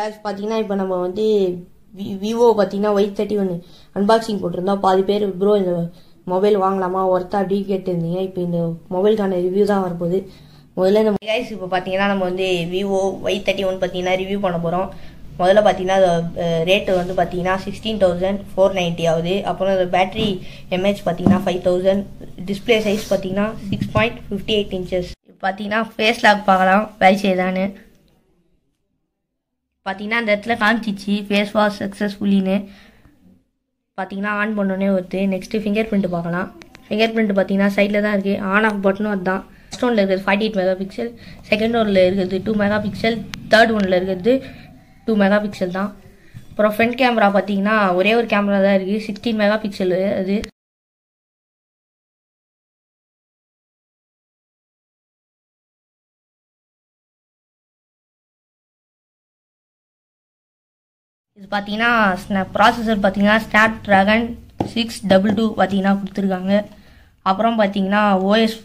guys பார்த்தீங்கன்னா இப்போ நம்ம வந்து விவோ பார்த்தீங்கன்னா ஒய் தேர்ட்டி ஒன் அன்பாக்சிங் போட்டிருந்தோம். பாதி பேர் ப்ரோ இந்த மொபைல் வாங்கலாமா? ஒர்த்தா அப்படியே கேட்டிருந்தீங்க. இப்போ இந்த மொபைலுக்கான ரிவ்யூ தான் வரப்போகுது. முதல்ல இந்த கைஸ் இப்போ பார்த்தீங்கன்னா நம்ம வந்து விவோ ஒய் தேர்ட்டி ஒன் பார்த்தீங்கன்னா ரிவ்யூ பண்ண போகிறோம் முதல்ல பார்த்தீங்கன்னா ரேட்டு வந்து பார்த்தீங்கன்னா சிக்ஸ்டீன் தௌசண்ட் ஃபோர் நைன்ட்டி ஆகுது. அப்புறம் இந்த பேட்டரி எம்ஏஹெச் பார்த்தீங்கன்னா ஃபைவ் தௌசண்ட் டிஸ்பிளே சைஸ் பார்த்தீங்கன்னா six point fifty eight inches பார்த்தீங்கன்னா ஃபேஸ் லாக் பார்க்கலாம். வேலை செய்யுதான்னு பார்த்தீங்கன்னா அந்த இடத்துல காமிச்சிச்சு. ஃபேஸ் வாஷ் சக்ஸஸ்ஃபுல்லின்னு பார்த்தீங்கன்னா ஆன் பண்ணோன்னே ஒருத்து நெக்ஸ்ட்டு ஃபிங்கர் பிரிண்ட் பார்க்கலாம். ஃபிங்கர் பிரிண்ட் பார்த்தீங்கன்னா சைடில் தான் இருக்குது ஆன் ஆஃப் பட்டனும் அதுதான் ஃபஸ்ட் ஒன்ல இருக்கிறது forty eight mega pixel second ஒன்ல இருக்கிறது டூ மெகா பிக்சல் தேர்ட் ஒன்ல இருக்கிறது டூ மெகா பிக்சல் தான். அப்புறம் ஃப்ரண்ட் கேமரா பார்த்தீங்கன்னா ஒரே ஒரு கேமரா தான் இருக்குது சிக்ஸ்டீன் மெகா பிக்சல் அது. இது பார்த்தீங்கன்னா ஸ்னாப் ப்ராசஸர் பார்த்தீங்கன்னா Snapdragon six double two பார்த்தீங்கன்னா கொடுத்துருக்காங்க. அப்புறம் பார்த்தீங்கன்னா ஓஎஸ்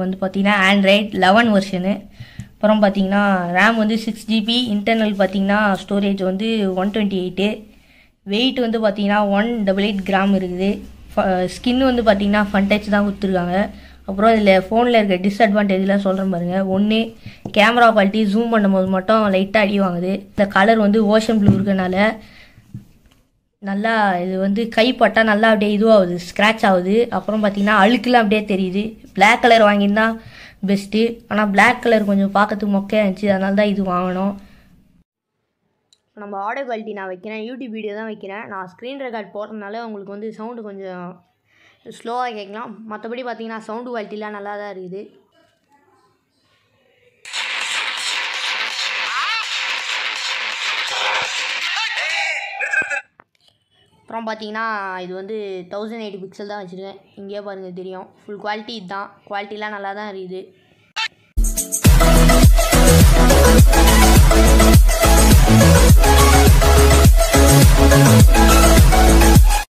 வந்து பார்த்தீங்கன்னா ஆண்ட்ராய்ட் லெவன் வெர்ஷனு அப்புறம் பார்த்தீங்கன்னா ரேம் வந்து சிக்ஸ் ஜிபி இன்டர்னல் பார்த்தீங்கன்னா ஸ்டோரேஜ் வந்து ஒன் டுவெண்ட்டி எயிட்டு வெயிட் வந்து பார்த்தீங்கன்னா ஒன் டபுள் எயிட் கிராம் இருக்குது. ஸ்கின் வந்து பார்த்தீங்கன்னா ஃபன் டச் தான் கொடுத்துருக்காங்க. அப்புறம் இதில் ஃபோனில் இருக்க டிஸ்அட்வான்டேஜ்லாம் சொல்கிறேன் பாருங்கள் ஒன்று கேமரா குவாலிட்டி ஜூம் பண்ணும்போது மட்டும் லைட்டாக அடி வாங்குது. இந்த கலர் வந்து ஓஷன் ப்ளூ இருக்கனால நல்லா இது வந்து கைப்பட்டால் நல்லா அப்படியே இதுவாகுது ஸ்க்ராட்ச் ஆகுது. அப்புறம் பார்த்தீங்கன்னா அழுக்கெலாம் அப்படியே தெரியுது. பிளாக் கலர் வாங்கியிருந்தா பெஸ்ட்டு ஆனால் பிளாக் கலர் கொஞ்சம் பார்க்கறதுக்கு மொக்கையாக இருந்துச்சு. அதனால தான் இது வாங்கினோம். நம்ம ஆடியோ குவாலிட்டி நான் வைக்கிறேன். யூடியூப் வீடியோ தான் வைக்கிறேன். நான் ஸ்க்ரீன் ரெக்கார்ட் போடுறதுனால உங்களுக்கு வந்து சவுண்டு கொஞ்சம் ஸ்லோவாக கேட்கலாம். மற்றபடி பார்த்தீங்கன்னா சவுண்டு குவாலிட்டிலாம் நல்லா தான் இருக்குது. அப்புறம் பார்த்தீங்கன்னா இது வந்து தௌசண்ட் எயிட்டி பிக்சல் தான் வச்சுருக்கேன். இங்கேயே பாருங்கள் தெரியும். ஃபுல் குவாலிட்டி இதுதான். குவாலிட்டிலாம் நல்லா தான் இருக்குது.